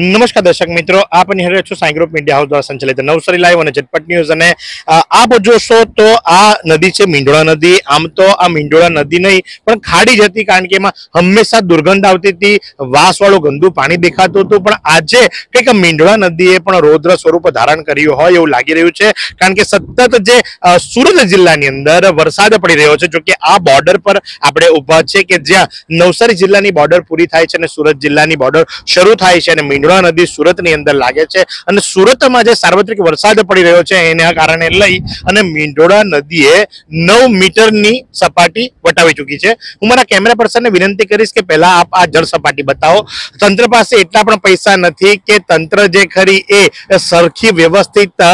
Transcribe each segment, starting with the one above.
નમસ્કાર દર્શક મિત્રો, આપ નિહાળી છો સાઈ ગ્રુપ મીડિયા હાઉસ દ્વારા સંચાલિત નવસારી લાઈવ અને ઝટપટ ન્યૂઝ. અને આપ જોશો તો આ નદી છે મીંડોળા નદી. આમ તો આ મીંડોળા નદી નહીં, પણ ખાડી જ હતી કારણ કે એમાં હંમેશા દુર્ગંધ આવતી હતી. વાસવાળું ગંદુ પાણી દેખાતું હતું. પણ આજે કંઈક મીંડોળા નદીએ પણ રૌદ્ર સ્વરૂપ ધારણ કર્યું હોય એવું લાગી રહ્યું છે. કારણ કે સતત જે સુરત જિલ્લાની અંદર વરસાદ પડી રહ્યો છે, જોકે આ બોર્ડર પર આપણે ઊભા છે કે જ્યાં નવસારી જિલ્લાની બોર્ડર પૂરી થાય છે અને સુરત જિલ્લાની બોર્ડર શરૂ થાય છે અને મીંઢોળા નદી સુરતની અંદર લાગે છે અને સુરતમાં જે સાર્વત્રિક વરસાદ પડી રહ્યો છે એના કારણે લઈ અને મીંઢોળા નદીએ નવ મીટરની સપાટી વટાવી ચૂકી છે. હું મારા કેમેરા પર્સનને વિનંતી કરીશ કે પહેલા આપ આ જળ સપાટી બતાવો. તંત્ર પાસે એટલા પણ પૈસા નથી કે તંત્ર જે ખરી એ સરખી વ્યવસ્થિત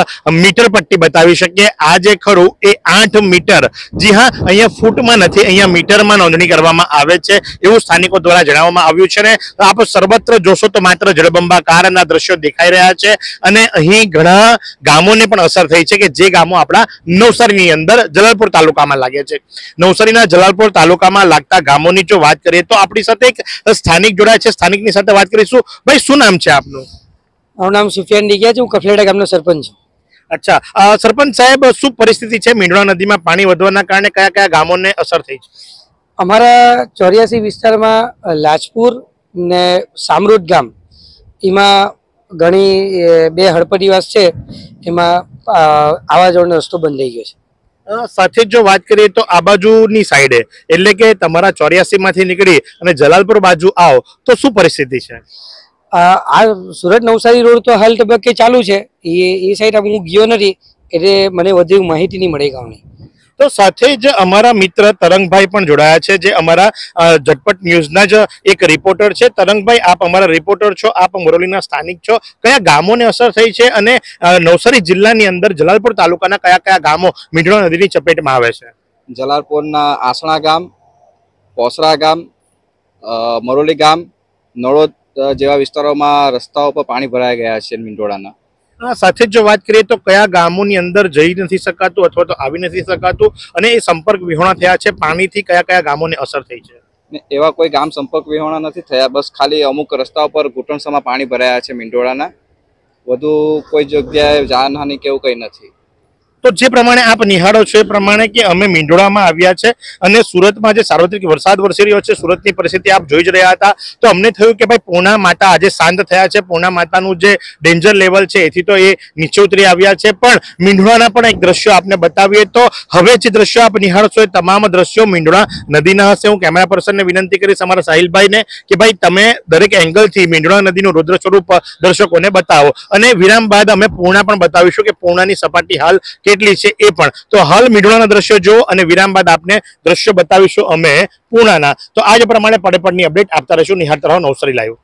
મીટર પટ્ટી બતાવી શકે. આ જે ખરું એ આઠ મીટર. જી હા, અહીંયા ફૂટમાં નથી, અહીંયા મીટરમાં નોંધણી કરવામાં આવે છે એવું સ્થાનિકો દ્વારા જણાવવામાં આવ્યું છે ને. આપ સર્વત્ર જોશો તો માત્ર જળબંબાકારના દ્રશ્યો દેખાઈ રહ્યા છે અને અહીં ઘણા ગામોને પણ અસર થઈ છે કે જે ગામો આપણા નવસારીની અંદર જલાલપુર તાલુકામાં લાગે છે. નવસારીના જલાલપુર તાલુકામાં લાગતા ગામોની જો વાત કરીએ તો આપણી સાથે એક સ્થાનિક જોડાય છે. સ્થાનિકની સાથે વાત કરીશું. ભાઈ શું નામ છે આપનું? મારું નામ સુફિયાન ડીગિયા છે. હું કફલેડા ગામનો સરપંચ છું. અચ્છા. સરપંચ સાહેબ શું પરિસ્થિતિ છે? મીંડવા નદીમાં પાણી વધવાના કારણે કયા કયા ગામોને અસર થઈ છે? અમારા ચોર્યાસી વિસ્તારમાં લાજપુર ને સામરૂદ ગામ એમાં ઘણી બે હડપટીવાસ છે એમાં અ, આવા જવાનો રસ્તો બંધ થઈ ગયો છે. સાથે જ જો વાત કરીએ તો આ બાજુની સાઈડે એટલે કે તમારા ચોર્યાસી માંથી નીકળી અને જલાલપુર બાજુ આવો તો શું પરિસ્થિતિ છે? આ સુરત નવસારી રોડ તો હાલ તબક્કે ચાલુ છે. એ એ સાઈડ હું ગયો નથી એટલે મને વધુ માહિતી નહીં મળે ગામની. તો સાથે જ અમારા મિત્ર તરંગભાઈ પણ જોડાયા છે, જે અમારા ઝટપટ ન્યૂઝના જ એક રિપોર્ટર છે. તરંગભાઈ, આપ અમારા રિપોર્ટર છો, આપ મોરલીના સ્થાનિક છો. કયા ગામોને અસર થઈ છે અને નવસારી જિલ્લાની અંદર જલાલપુર તાલુકાના કયા કયા ગામો મીંઢોળા નદીની ચપેટમાં આવે છે? જલાલપુરના આસણા ગામ, પોસરા ગામ મરોલી ગામ, નળોદ જેવા વિસ્તારોમાં રસ્તાઓ પર પાણી ભરાઈ ગયા છે મીંઢોળાના. સાથે જ વાત કરીએ તો કયા ગામોની અંદર જઈ નથી શકાતું અથવા તો આવી નથી શકાતું અને એ સંપર્ક વિહોણા થયા છે? પાણીથી કયા કયા ગામોને અસર થઈ છે? એવા કોઈ ગામ સંપર્ક વિહોણા નથી થયા. બસ ખાલી અમુક રસ્તાઓ પર ઘૂંટણસમાં પાણી ભરાયા છે મીંઢોળાના. વધુ કોઈ જગ્યાએ જાનહાનિ કે એવું કંઈ નથી. તો જે પ્રમાણે આપ નિહાળો છો, એ પ્રમાણે કે અમે મીંઢોળામાં આવ્યા છે અને સુરતમાં જે સાર્વત્રિક વરસાદ વરસી રહ્યો છે, સુરતની પરિસ્થિતિ આપ જોઈ જ રહ્યા હતા. તો અમને થયું કે ભાઈ પૂર્ણા માતા આજે શાંત થયા છે. પૂર્ણા માતાનું જે ડેન્જર લેવલ છે, એથી તો એ નીચે ઉતરી આવ્યા છે. પણ મીંઢોળાના પણ એક દ્રશ્યો આપને બતાવીએ તો હવે જે દ્રશ્યો આપ નિહાળશો એ તમામ દ્રશ્યો મીંઢોળા નદીના હશે. હું કેમેરા પર્સનને વિનંતી કરીશ અમારા સાહિલભાઈને કે ભાઈ તમે દરેક એંગલથી મીંઢોળા નદીનું રુદ્ર સ્વરૂપ દર્શકોને બતાવો. અને વિરામ બાદ અમે પૂર્ણા પણ બતાવીશું કે પૂર્ણાની સપાટી હાલ કેટલી છે એ પણ. તો હાલ મીંઢોળાના દ્રશ્યો જો અને વિરામ બાદ આપને દ્રશ્યો બતાવીશું અમે પૂર્ણાના તો આજ પ્રમાણે પડે અપડેટ આપતા રહીશું. નિહાળતા રહો નવસારી લાઈવ.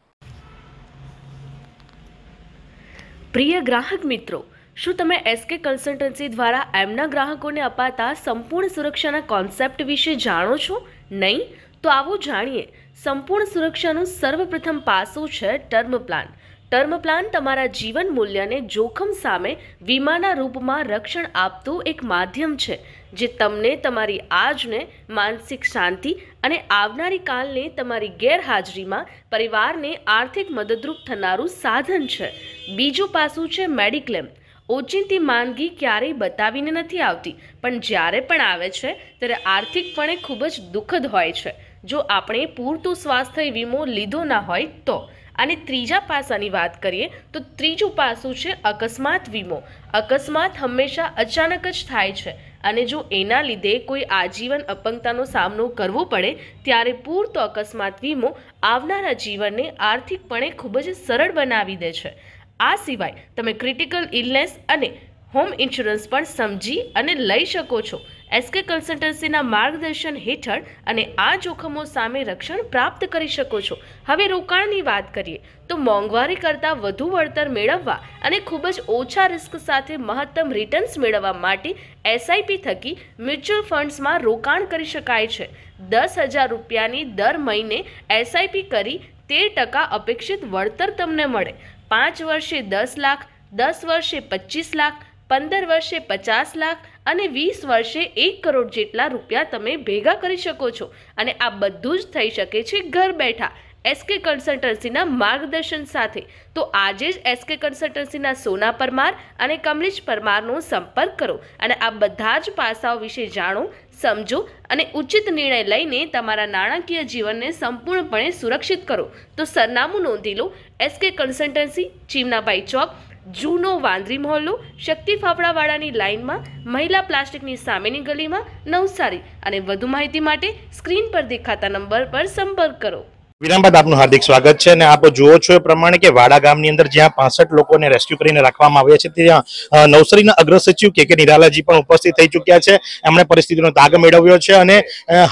પ્રિય ગ્રાહક મિત્રો, શું તમે એસકે કન્સલ્ટન્સી દ્વારા એમના ગ્રાહકોને અપાતા સંપૂર્ણ સુરક્ષાના કોન્સેપ્ટ વિશે જાણો છો? નહીં? તો આવો જાણીએ. સંપૂર્ણ સુરક્ષાનું સર્વપ્રથમ પાસું છે ટર્મ પ્લાન. ટર્મ પ્લાન તમારા જીવન મૂલ્યને જોખમ સામે વીમાના રૂપમાં રક્ષણ આપતું એક માધ્યમ છે, જે તમને તમારી આજને માનસિક શાંતિ અને આવનારી કાલને તમારી ગેરહાજરીમાં પરિવારને આર્થિક મદદરૂપ થનારું સાધન છે. બીજું પાસું છે મેડિક્લેમ. ઓચિંતી માંદગી ક્યારેય બતાવીને નથી આવતી, પણ જ્યારે પણ આવે છે, ત્યારે આર્થિકપણે ખૂબ જ દુઃખદ હોય છે. જો આપણે પૂરતું સ્વાસ્થ્ય વીમો લીધો ના હોય તો અને ત્રીજા પાસાની વાત કરીએ તો ત્રીજું પાસું છે અકસ્માત વીમો. અકસ્માત હંમેશા અચાનક જ થાય છે અને જો એના લીધે કોઈ આજીવન અપંગતાનો સામનો કરવો પડે, ત્યારે પૂરતો અકસ્માત વીમો આવનારા જીવનને આર્થિકપણે ખૂબ જ સરળ બનાવી દે છે. આ સિવાય તમે ક્રિટિકલ ઇલનેસ અને હોમ ઇન્સ્યોરન્સ પણ સમજી અને લઈ શકો છો. એસકે કન્સલ્ટન્સીના માર્ગદર્શન હેઠળ અને આ જોખમો સામે રક્ષણ પ્રાપ્ત કરી શકો છો. હવે રોકાણની વાત કરીએ, તો મોંઘવારી કરતાં વધુ વળતર મેળવવા અને ખૂબ જ ઓછા રિસ્ક સાથે મહત્તમ રિટર્ન્સ મેળવવા માટે એસઆઈપી થકી મ્યુચ્યુઅલ ફંડ્સમાં રોકાણ કરી શકાય છે. દસ હજાર રૂપિયાની દર મહિને એસઆઈપી કરી તેર ટકા અપેક્ષિત વળતર તમને મળે. પાંચ વર્ષે દસ લાખ, દસ વર્ષે પચીસ લાખ, પંદર વર્ષે પચાસ લાખ અને વીસ વર્ષે એક કરોડ જેટલા રૂપિયા તમે ભેગા કરી શકો છો. અને આ બધું જ થઈ શકે છે ઘર બેઠા એસકે કન્સલ્ટન્સીના માર્ગદર્શન સાથે. તો આજે જ એસકે કન્સલ્ટન્સીના સોના પરમાર અને કમલેશ પરમારનો સંપર્ક કરો અને આ બધા જ પાસાઓ વિશે જાણો, સમજો અને ઉચિત નિર્ણય લઈને તમારા નાણાકીય જીવનને સંપૂર્ણપણે સુરક્ષિત કરો. તો સરનામું નોંધી લો, એસકે કન્સલ્ટન્સી ચીમનાભાઈ ચોક જૂનો વાંદરી મહોલ્લો શક્તિ ફાફડાવાળાની લાઇનમાં મહિલા પ્લાસ્ટિકની સામેની ગલીમાં નવસારી. અને વધુ માહિતી માટે સ્ક્રીન પર દેખાતા નંબર પર સંપર્ક કરો. વિરામ બાદ આપનું હાર્દિક સ્વાગત છે અને આપ જુઓ છો એ પ્રમાણે કે વાડા ગામની અંદર જ્યાં પાસઠ લોકોને રેસ્ક્યુ કરીને રાખવામાં આવ્યા છે, ત્યાં નવસારીના અગ્ર સચિવ કે કે નિરાલાજી પણ ઉપસ્થિત થઈ ચૂક્યા છે. એમણે પરિસ્થિતિનો તાગ મેળવ્યો છે અને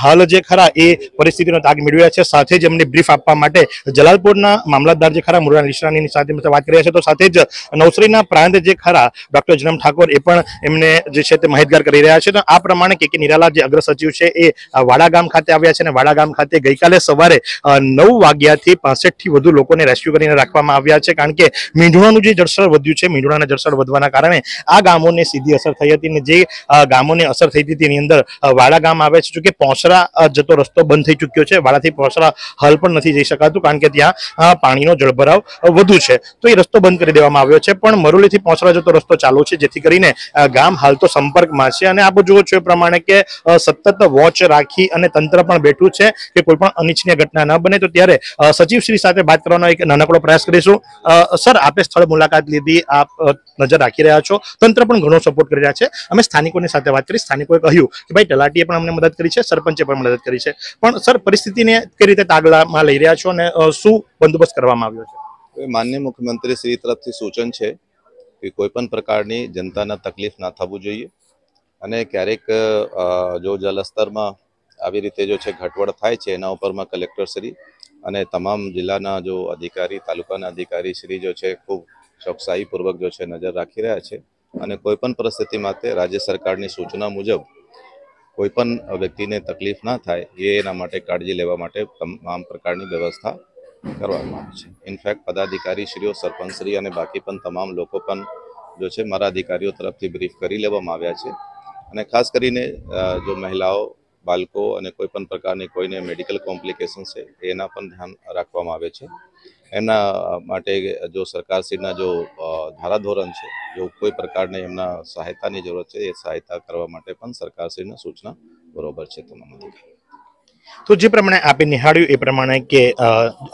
હાલ જે ખરા એ પરિસ્થિતિનો તાગ મેળવ્યા છે. સાથે જ એમને બ્રીફ આપવા માટે જલાલપુરના મામલતદાર જે ખરા મુરા નિશાની સાથે વાત કર્યા છે. તો સાથે જ નવસારીના પ્રાંત જે ખરા ડોક્ટર જનમ ઠાકોર એ પણ એમને જે છે તે માહિતગાર કરી રહ્યા છે. તો આ પ્રમાણે કે કે નિરાલા જે અગ્ર સચિવ છે એ વાડા ગામ ખાતે આવ્યા છે અને વાડા ગામ ખાતે ગઈકાલે સવારે નવ વાગ્યાથી પાસઠથી વધુ લોકોને રેસ્ક્યુ કરીને રાખવામાં આવ્યા છે. કારણ કે મીંઢોળાનું જે જળસ્તર વધ્યું છે મીંઢોળાના જળસ્તર વધવાના કારણે આ ગામોને સીધી અસર થઈ હતી અને જે ગામોને અસર થઈ હતી તેની અંદર વાડા ગામ આવે છે. જોકે પોસરા જતો રસ્તો બંધ થઈ ચૂક્યો છે. વાડાથી પોસરા હાલ પણ નથી જઈ શકાતું કારણ કે ત્યાં પાણીનો જળભરાવ વધુ છે. તો એ રસ્તો બંધ કરી દેવામાં આવ્યો છે. પણ મરોલીથી પોસરા જતો રસ્તો ચાલુ છે, જેથી કરીને ગામ હાલ તો સંપર્કમાં છે. અને આપ જુઓ છો એ પ્રમાણે કે સતત વોચ રાખી અને તંત્ર પણ બેઠું છે કે કોઈ પણ અનિચ્છનીય ઘટના ન બને. તો ત્યારે સચિવશ્રી સાથે વાત કરવાનો એક નાનકડો પ્રયાસ કરીશું. સર, આપે સ્થળ મુલાકાત લીધી, આપ નજર રાખી રહ્યા છો. તંત્ર પણ ઘણો સપોર્ટ કરી રહ્યા છે. અમે સ્થાનિકોની સાથે વાત કરી, સ્થાનિકોએ કહ્યું કે ભાઈ, તલાટીએ પણ અમને મદદ કરી છે, સરપંચે પણ મદદ કરી છે. પણ, સર, પરિસ્થિતિને કઈ રીતે તાગલામાં લઈ રહ્યા છો અને શું બંદોબસ્ત કરવામાં આવ્યો છે? માન્ય મુખ્યમંત્રી શ્રી તરફથી સૂચન છે કે કોઈ પણ પ્રકારની જનતાના તકલીફ ના થવું જોઈએ અને ક્યારેક જો જલસ્તરમાં આવી રીતે જો છે ઘટવડ થાય છે, એના ઉપરમાં કલેક્ટર શ્રી અને તમામ જિલ્લાના જો અધિકારી, તાલુકાના અધિકારી શ્રી જો છે, ખૂબ ચોકસાઈપૂર્વક જો છે નજર રાખી રહ્યા છે અને કોઈ પણ પરિસ્થિતિ માટે રાજ્ય સરકારની સૂચના મુજબ કોઈ પણ વ્યક્તિને તકલીફ ના થાય એના માટે કાળજી લેવા માટે તમામ પ્રકારની વ્યવસ્થા કરવામાં આવે છે. ઇનફેક્ટ પદાધિકારી શ્રીઓ સરપંચશ્રી અને બાકી પણ તમામ લોકો પણ જો છે, મારા અધિકારીઓ તરફથી બ્રીફ કરી લેવામાં આવ્યા છે અને ખાસ કરીને જો મહિલાઓ બાળકો અને કોઈ પણ પ્રકારની કોઈને મેડિકલ કોમ્પ્લિકેશન છે, એના પણ ધ્યાન રાખવામાં આવે છે. એના માટે જો સરકારશ્રીના જો ધારાધોરણ છે, જો કોઈ પ્રકારની એમના સહાયતાની જરૂરત છે, એ સહાયતા કરવા માટે પણ સરકારશ્રીના સૂચના બરોબર છે તમામ અધિકારી તો જે પ્રમાણે આપે નિહાળ્યું એ પ્રમાણે કે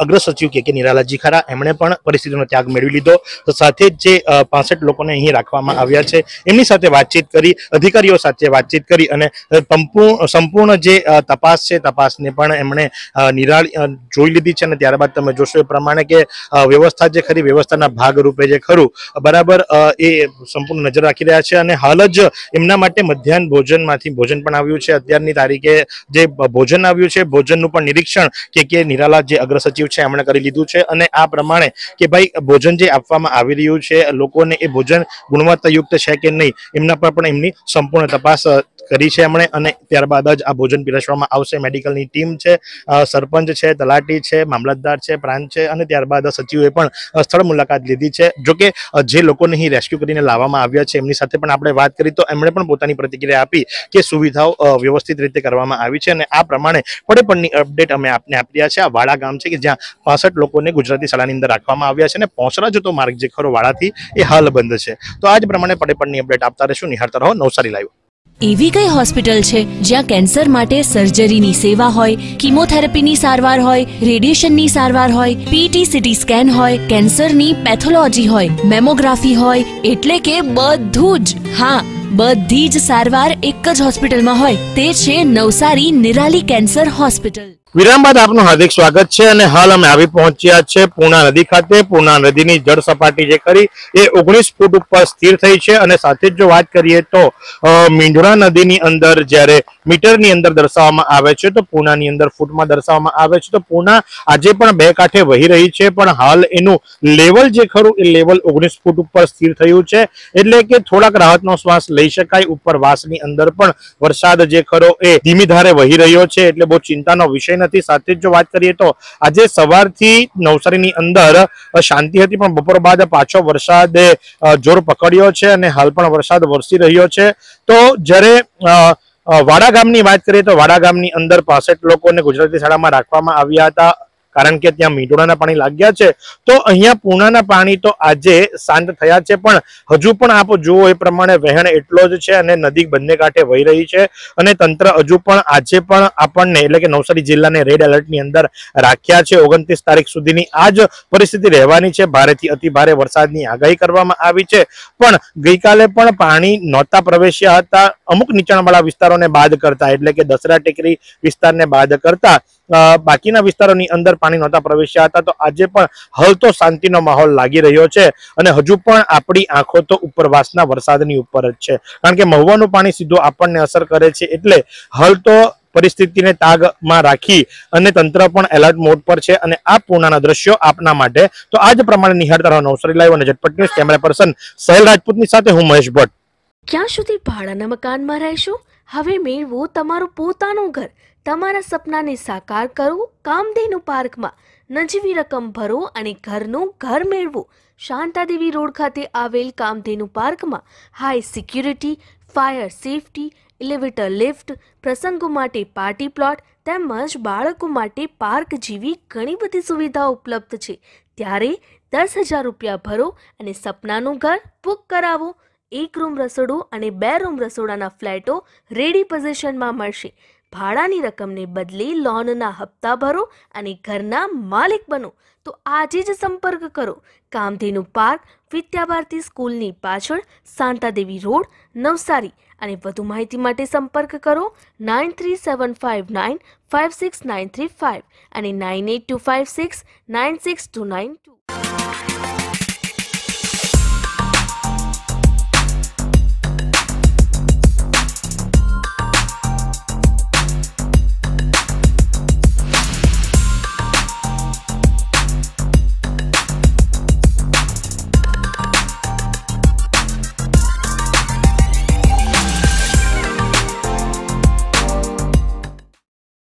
અગ્ર સચિવ કે નિરાલાજી ખરા એમણે પણ પરિસ્થિતિનો ત્યાગ મેળવી લીધો. તો સાથે જ જે પાસઠ લોકોને અહીં રાખવામાં આવ્યા છે, એમની સાથે વાતચીત કરી, અધિકારીઓ સાથે વાતચીત કરી અને સંપૂર્ણ જે તપાસ છે, તપાસને પણ એમણે નિરાળ જોઈ લીધી છે અને ત્યારબાદ તમે જોશો એ પ્રમાણે કે વ્યવસ્થા જે ખરી વ્યવસ્થાના ભાગરૂપે જે ખરું, બરાબર એ સંપૂર્ણ નજર રાખી રહ્યા છે અને હાલ જ એમના માટે મધ્યાહન ભોજનમાંથી ભોજન પણ આવ્યું છે. અત્યારની તારીખે જે ભોજન આવ્યું છે. ભોજનનું પણ નિરીક્ષણ કે કે નિરાલા જે અગ્ર સચિવ છે, એમણે કરી લીધું છે. અને આ પ્રમાણે કે ભાઈ, ભોજન જે આપવામાં આવી રહ્યું છે, લોકોને એ ભોજન ગુણવત્તાયુક્ત છે કે નહીં, એમના પર પણ એમની સંપૂર્ણ તપાસ કરી છે એમણે અને ત્યારબાદ જ આ ભોજન પીરસવામાં આવશે. મેડિકલની ટીમ છે સરપંચ છે, તલાટી છે, મામલતદાર છે, પ્રાંત છે અને ત્યારબાદ સચિવે પણ સ્થળ મુલાકાત લીધી છે. જોકે જે લોકોને અહીં રેસ્ક્યુ કરીને લાવવામાં આવ્યા છે એમની સાથે પણ આપણે વાત કરી. તો એમણે પણ પોતાની પ્રતિક્રિયા આપી કે સુવિધાઓ વ્યવસ્થિત રીતે કરવામાં આવી છે અને આ પ્રમાણે પડેપણની અપડેટ અમે આપને આપી છે. આ વાડા ગામ છે કે જ્યાં પાસઠ લોકોને ગુજરાતી શાળાની અંદર રાખવામાં આવ્યા છે અને પહોંચરા જતો માર્ગ જે ખરો વાડાથી એ હાલ બંધ છે. તો આજ પ્રમાણે પડેપણની અપડેટ આપતા રહેશું. નિહાળતા રહો. નવસારી લાઈવ એવી કઈ હોસ્પિટલ છે જ્યાં કેન્સર માટે સર્જરીની સેવા હોય, કીમોથેરાપીની સારવાર હોય, રેડિયેશનની સારવાર હોય પીટી સીટી સ્કેન હોય, કેન્સરની પેથોલોજી હોય, મેમોગ્રાફી હોય, એટલે કે બધું જ. હા, બધી જ સારવાર એક જ હોસ્પિટલમાં હોય, તે છે નવસારી નિરાલી કેન્સર હોસ્પિટલ. વિરામ બાદ આપનું હાર્દિક સ્વાગત છે અને હાલ અમે આવી પહોંચ્યા છે પૂર્ણા નદી ખાતે. પૂર્ણા નદીની જળ સપાટી જે ખરી એ ઓગણીસ ફૂટ ઉપર સ્થિર થઈ છે અને સાથે જ જો વાત કરીએ તો મીંઢોળા નદીની અંદર જ્યારે મીટરની અંદર દર્શાવવામાં આવે છે તો પૂર્ણાની અંદર ફૂટમાં દર્શાવવામાં આવે છે. તો પૂર્ણા આજે પણ બે કાંઠે વહી રહી છે પણ હાલ એનું લેવલ જે ખરું એ લેવલ ઓગણીસ ફૂટ ઉપર સ્થિર થયું છે. એટલે કે થોડાક રાહતનો શ્વાસ લઈ શકાય ઉપર વાસની અંદર પણ વરસાદ જે ખરો એ ધીમી ધારે વહી રહ્યો છે એટલે બહુ ચિંતાનો વિષય નથી સાથે જ જો વાત કરીએ તો આજે સવારથી નવસારીની અંદર શાંતિ હતી, પણ બપોર બાદ પાછો વરસાદે જોર પકડ્યો છે અને હાલ પણ વરસાદ વરસી રહ્યો છે. તો જ્યારે વાડા ગામની વાત કરીએ તો વાડા ગામની અંદર પાસઠ લોકોને ગુજરાતી શાળામાં રાખવામાં આવ્યા હતા. કારણ કે ત્યાં મીંડોળાના પાણી લાગ્યા છે. તો અહીંયા પૂર્ણાના પાણી તો આજે શાંત થયા છે, પણ હજુ પણ આપ જુઓ એ પ્રમાણે વહેણ એટલો જ છે અને નદી બંને કાંઠે વહી રહી છે અને તંત્ર હજુ પણ આજે પણ આપણને એટલે કે નવસારી જિલ્લાને રેડ એલર્ટની અંદર રાખ્યા છે. ઓગણત્રીસ તારીખ સુધીની આ જ પરિસ્થિતિ રહેવાની છે. ભારેથી અતિ ભારે વરસાદની આગાહી કરવામાં આવી છે. પણ ગઈકાલે પણ પાણી નહોતા પ્રવેશ્યા હતા. અમુક નીચાણવાળા વિસ્તારોને બાદ કરતા, એટલે કે દસરા ટેકરી વિસ્તારને બાદ કરતા બાકીના વિસ્તારોની અંદર પાણી નહોતા પ્રવેશ્યા હતા. તો આજે પણ હલ તો શાંતિનો માહોલ લાગી રહ્યો છે અને હજુ પણ આપણી આંખો તો ઉપરવાસના વરસાદની ઉપર જ છે. કારણ કે મહુવાનું પાણી સીધું આપણને અસર કરે છે એટલે હાલ તો પરિસ્થિતિને તાગમાં રાખી અને તંત્ર પણ એલર્ટ મોડ પર છે અને આ પૂર્ણના દ્રશ્યો આપના માટે. તો આજ પ્રમાણે નિહાળતા રહો નવસારી લાઈવ અને ઝટપટ ન્યૂઝ કેમેરા પર્સન સહેલ રાજપૂતની સાથે હું મહેશ ભટ્ટ. ક્યાં સુધી ભાડાના મકાનમાં રહેશો? હવે મેળવો તમારું પોતાનું ઘર. તમારા સપનાને સાકાર કરો કામધેનુ પાર્કમાં નજીવી રકમ ભરો અને ઘરનું ઘર મેળવો. શાંતાદેવી રોડ ખાતે આવેલ કામધેનુ પાર્કમાં high security, fire safety elevator lift, પ્રસંગો માટે પાર્ટી પ્લોટ તેમજ બાળકો માટે પાર્ક જેવી ઘણી બધી સુવિધાઓ ઉપલબ્ધ છે. ત્યારે દસ હજાર રૂપિયા ભરો અને સપનાનું ઘર બુક કરાવો. એક રૂમ રસોડું અને બે રૂમ રસોડાના ફ્લેટો રેડી પોઝિશનમાં મળશે. ભાડાની રકમને બદલે લોનના હપ્તા ભરો અને ઘરના માલિક બનો. તો આજે જ સંપર્ક કરો. કામધેનુ પાર્ક, વિદ્યાભારતી સ્કૂલની પાછળ, શાંતાદેવી રોડ, નવસારી. અને વધુ માહિતી માટે સંપર્ક કરો nine three seven five nine five six nine three five અને nine eight two five six nine six two nine two.